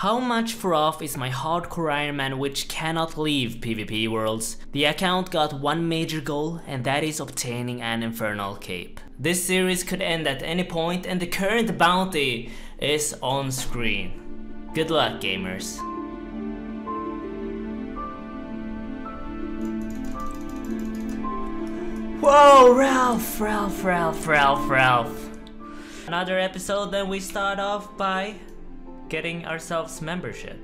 How much for off is my hardcore Iron Man which cannot leave PvP worlds? The account got one major goal and that is obtaining an Infernal Cape. This series could end at any point and the current bounty is on screen. Good luck gamers. Whoa, Ralph, Ralph, Ralph, Ralph, Ralph. Another episode, then we start off by getting ourselves membership.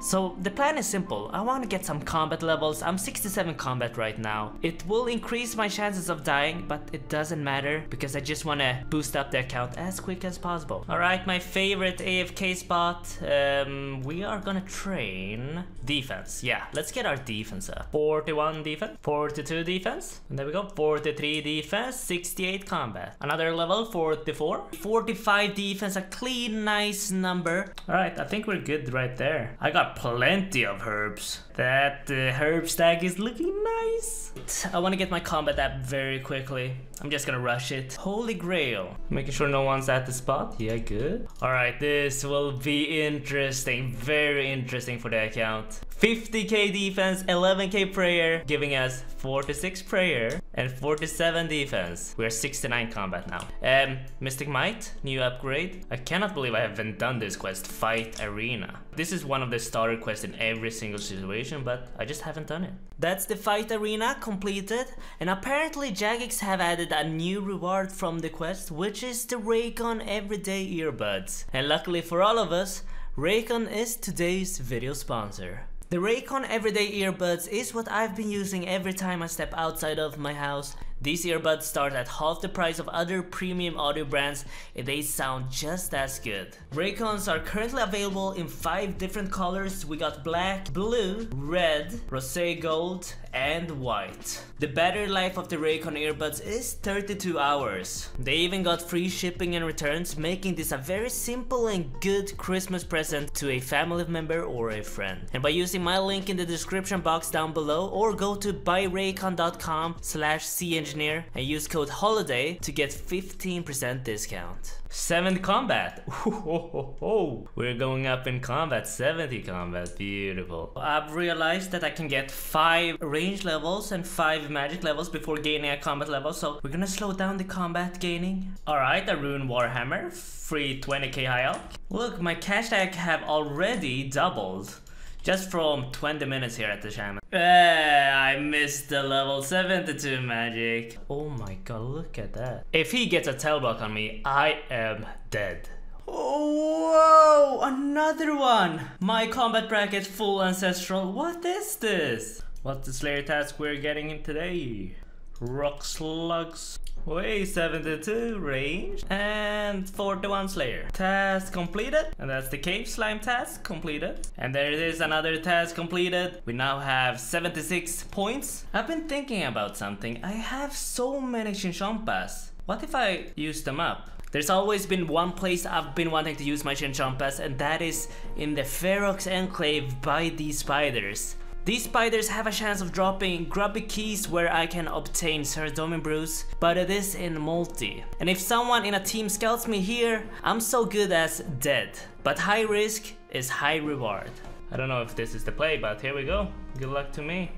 So the plan is simple, I want to get some combat levels, I'm 67 combat right now. It will increase my chances of dying, but it doesn't matter because I just want to boost up the account as quick as possible. Alright, my favorite AFK spot, um, we are gonna train defense. Yeah, let's get our defense up. 41 defense, 42 defense, and there we go, 43 defense, 68 combat. Another level, 44, 45 defense, a clean, nice number. Alright, I think we're good right there. I got plenty of herbs. That uh, herb stack is looking nice. I want to get my combat app very quickly. I'm just gonna rush it. Holy grail. Making sure no one's at the spot. Yeah, good. Alright, this will be interesting. Very interesting for the account. 50k defense, 11k prayer, giving us 46 prayer and 47 defense. We're 69 combat now. Um, Mystic Might, new upgrade. I cannot believe I haven't done this quest, Fight Arena. This is one of the starter quests in every single situation, but I just haven't done it. That's the Fight Arena completed, and apparently Jagex have added a new reward from the quest, which is the Raycon Everyday Earbuds. And luckily for all of us, Raycon is today's video sponsor. The Raycon Everyday Earbuds is what I've been using every time I step outside of my house. These earbuds start at half the price of other premium audio brands and they sound just as good. Raycons are currently available in 5 different colors. We got black, blue, red, rosé gold and white. The battery life of the Raycon earbuds is 32 hours. They even got free shipping and returns making this a very simple and good Christmas present to a family member or a friend. And by using my link in the description box down below or go to buyraycon.com slash engineer and use code HOLIDAY to get 15% discount. 7th combat. We're going up in combat. 70 combat. Beautiful. I've realized that I can get 5 range levels and 5 magic levels before gaining a combat level. So we're gonna slow down the combat gaining. Alright, a rune warhammer. Free 20k high alch. Look, my cash tag have already doubled. Just from 20 minutes here at the shaman. Eh, I missed the level 72 magic. Oh my god, look at that. If he gets a teleblock on me, I am dead. Oh, whoa, another one. My combat bracket full ancestral. What is this? What's the slayer task we're getting in today? Rock slugs. Way 72 range and 41 slayer. Task completed and that's the cave slime task completed. And there it is another task completed. We now have 76 points. I've been thinking about something. I have so many Chinchompas. What if I use them up? There's always been one place I've been wanting to use my Chinchompas and that is in the Ferox Enclave by these spiders. These spiders have a chance of dropping grubby keys where I can obtain Saradomin brews, but it is in multi. And if someone in a team scouts me here, I'm so good as dead. But high risk is high reward. I don't know if this is the play, but here we go. Good luck to me.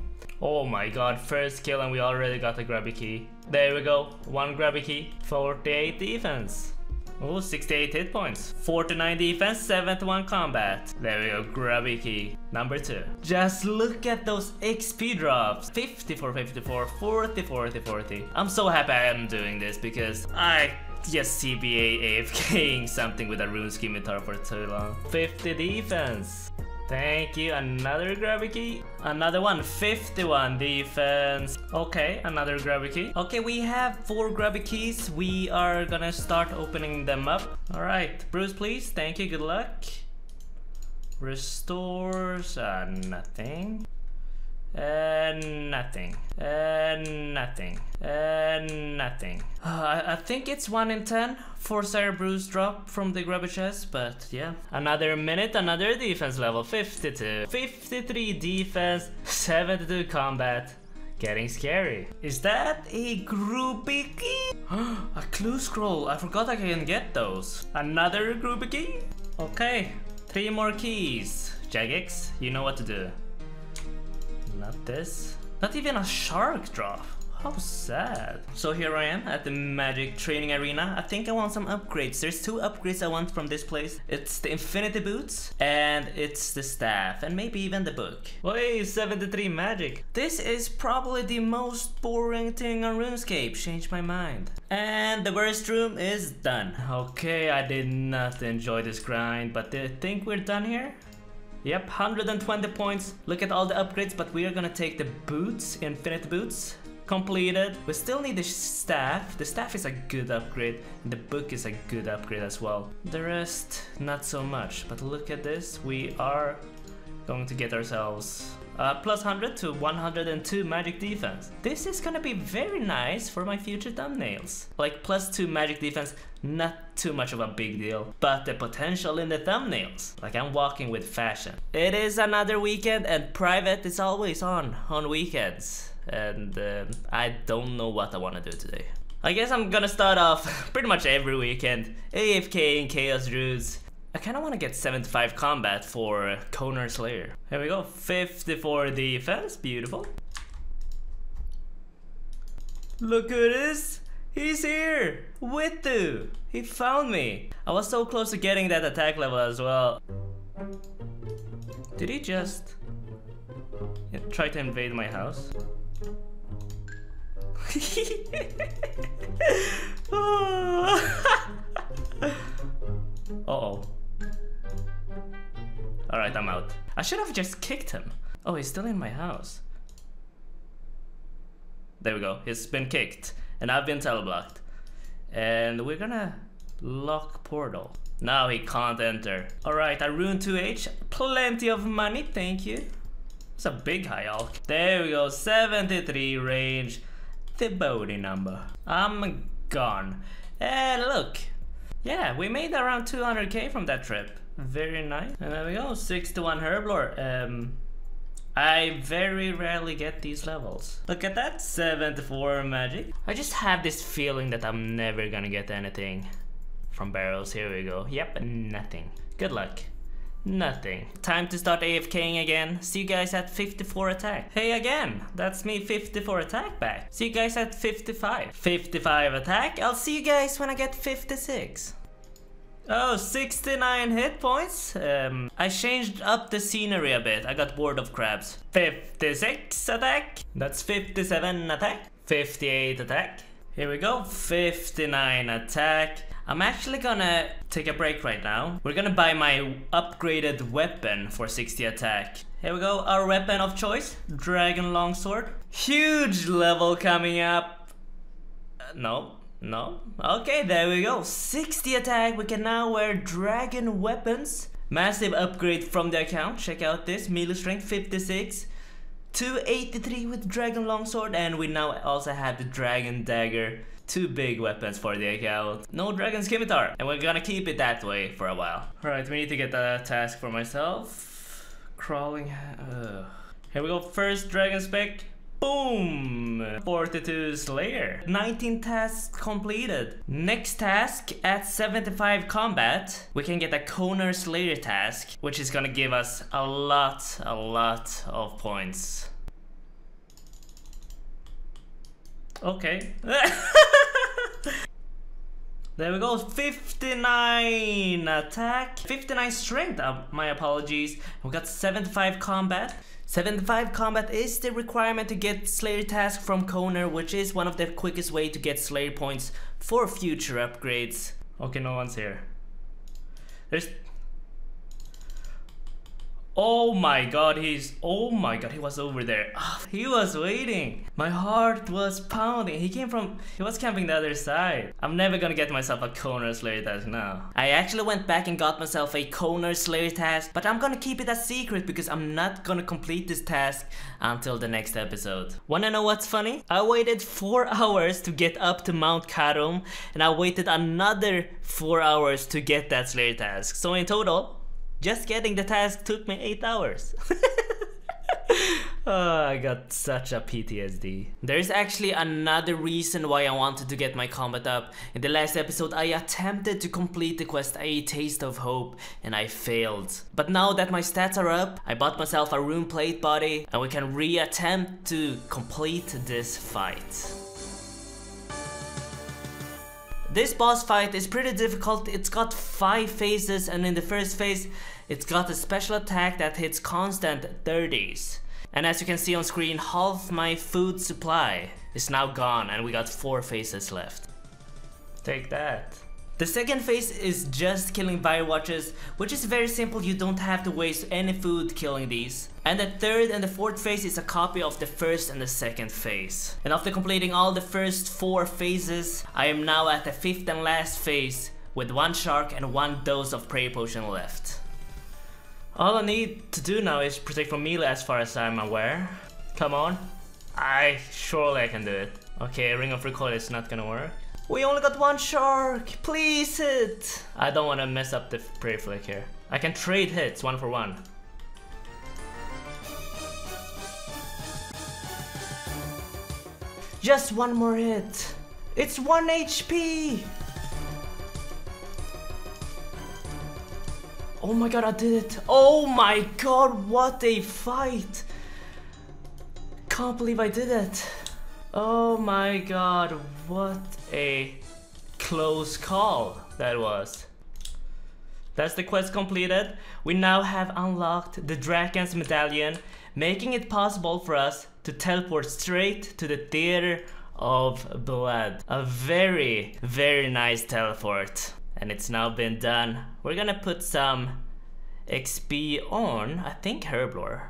Oh my god, first kill and we already got a grubby key. There we go, one grubby key, 48 defense. Oh, 68 hit points. 49 defense, 71 combat. There we go, grubby key. Number 2. Just look at those XP drops. 54, 54, 40, 40, 40. I'm so happy I am doing this because I just CBA AFKing something with a rune scimitar for too long. 50 defense. Thank you. Another key. Another one. 51 defense. Okay, another key. Okay, we have four keys. We are gonna start opening them up. All right, brews, please. Thank you. Good luck. Restores uh, nothing. And nothing. And nothing. And nothing. Uh, uh, uh I think it's 1 in 10 for Sara brews drop from the grubby chest, but yeah. Another minute, another defense level, 52. 53 defense, 72 combat. Getting scary. Is that a grubby key? a clue scroll. I forgot I can get those. Another grubby key? Okay. Three more keys. Jagex, you know what to do. Not this. Not even a shark drop. How sad. So here I am at the Magic Training Arena. I think I want some upgrades. There's two upgrades I want from this place. It's the Infinity Boots and it's the staff and maybe even the book. Wait, 73 Magic. This is probably the most boring thing on RuneScape. Change my mind. And the worst room is done. Okay, I did not enjoy this grind, but I think we're done here. Yep, 120 points. Look at all the upgrades, but we are gonna take the boots, infinite boots completed. We still need the staff. The staff is a good upgrade. The book is a good upgrade as well. The rest, not so much. But look at this. We are going to get ourselves uh, plus 100 to 102 magic defense. This is gonna be very nice for my future thumbnails. Like plus 2 magic defense, not too much of a big deal. But the potential in the thumbnails, like I'm walking with fashion. It is another weekend and private is always on, on weekends and uh, I don't know what I want to do today. I guess I'm gonna start off pretty much every weekend, AFK and Chaos Roots. I kinda wanna get 75 combat for Konar Slayer. Here we go, 54 defense, beautiful. Look who it is! He's here! Witu! He found me! I was so close to getting that attack level as well. Did he just try to invade my house? Uh-oh. Alright, I'm out. I should have just kicked him. Oh, he's still in my house. There we go. He's been kicked. And I've been teleblocked. And we're gonna lock portal. Now he can't enter. Alright, I ruined 2H. Plenty of money, thank you. It's a big high alch. There we go, 73 range the body number. I'm gone. And look, yeah, we made around 200k from that trip. Very nice. And there we go, 61 Herblore. Um, I very rarely get these levels. Look at that, 74 magic. I just have this feeling that I'm never gonna get anything from barrels. Here we go. Yep, nothing. Good luck. Nothing. Time to start AFKing again. See you guys at 54 attack. Hey again, that's me 54 attack back. See you guys at 55. 55 attack. I'll see you guys when I get 56. Oh, 69 hit points. Um, I changed up the scenery a bit. I got bored of crabs. 56 attack. That's 57 attack. 58 attack. Here we go. 59 attack. I'm actually gonna take a break right now. We're gonna buy my upgraded weapon for 60 attack. Here we go, our weapon of choice, Dragon Longsword. Huge level coming up. Uh, no, no. Okay, there we go. 60 attack, we can now wear dragon weapons. Massive upgrade from the account, check out this, melee strength 56. 283 with Dragon Longsword and we now also have the Dragon Dagger two big weapons for the account. No Dragon Scimitar, and we're gonna keep it that way for a while. Alright, we need to get a task for myself. Crawling... Uh. Here we go, first Dragon Spec. Boom! 42 Slayer. 19 tasks completed. Next task, at 75 combat, we can get a Konar Slayer task, which is gonna give us a lot, a lot of points. Okay. There we go, 59 attack, 59 strength, uh, my apologies. We got 75 combat. 75 combat is the requirement to get Slayer task from Konar, which is one of the quickest way to get Slayer points for future upgrades. Okay, no one's here. There's Oh my god, he's. Oh my god, he was over there. Oh, he was waiting. My heart was pounding. He came from. He was camping the other side. I'm never gonna get myself a Konar Slayer task now. I actually went back and got myself a Konar Slayer task, but I'm gonna keep it a secret because I'm not gonna complete this task until the next episode. Wanna know what's funny? I waited 4 hours to get up to Mount Karuulm, and I waited another 4 hours to get that Slayer task. So in total, just getting the task took me 8 hours. oh, I got such a PTSD. There's actually another reason why I wanted to get my combat up. In the last episode, I attempted to complete the quest A Taste of Hope and I failed. But now that my stats are up, I bought myself a rune plate body and we can re-attempt to complete this fight. This boss fight is pretty difficult, it's got 5 phases and in the first phase it's got a special attack that hits constant 30s. And as you can see on screen, half my food supply is now gone and we got 4 phases left. Take that. The second phase is just killing Vyrewatches, which is very simple, you don't have to waste any food killing these. And the third and the fourth phase is a copy of the first and the second phase. And after completing all the first four phases, I am now at the fifth and last phase with one shark and one dose of prey potion left. All I need to do now is protect from melee as far as I'm aware. Come on. I surely I can do it. Okay, Ring of Recoil is not gonna work. We only got one shark! Please hit! I don't want to mess up the pray flick here. I can trade hits one for one. Just one more hit! It's 1 HP! Oh my god, I did it! Oh my god, what a fight! Can't believe I did it! Oh my god, what a close call that was. That's the quest completed. We now have unlocked the Drakan's Medallion, making it possible for us to teleport straight to the Theater of Blood. A very, very nice teleport. And it's now been done. We're gonna put some XP on, I think Herblore.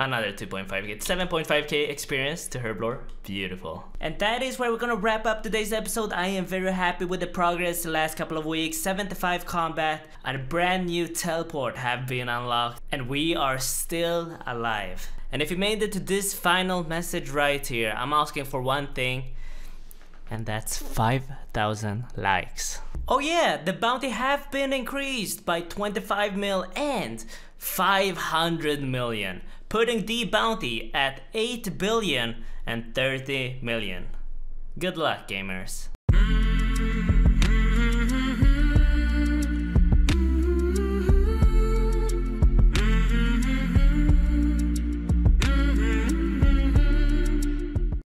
Another 2.5k, 7.5k experience to Herblore. Beautiful. And that is where we're gonna wrap up today's episode. I am very happy with the progress the last couple of weeks. 75 combat and a brand new teleport have been unlocked. And we are still alive. And if you made it to this final message right here, I'm asking for one thing. And that's 5,000 likes. Oh yeah, the bounty have been increased by 25 mil and 500 million putting the bounty at 8 billion and 30 million. Good luck, gamers.